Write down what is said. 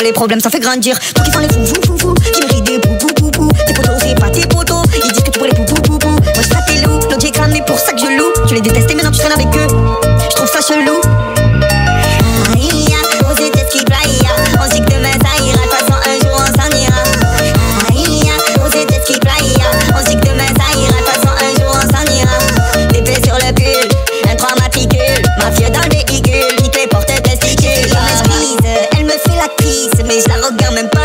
les problèmes ça fait grandir. Toi qui font les fous fous fous fous, qui me rient des pou. Tes potos c'est pas tes potos, ils disent que tu pourrais pou pou. Moi je t'ai loup, l'autre j'ai cramé pour ça que je loue. Tu les détestes mis que me